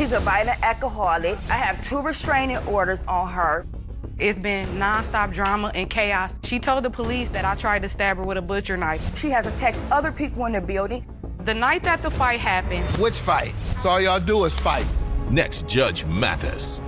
She's a violent alcoholic. I have two restraining orders on her. It's been nonstop drama and chaos. She told the police that I tried to stab her with a butcher knife. She has attacked other people in the building. The night that the fight happened. Which fight? So all y'all do is fight. Next, Judge Mathis.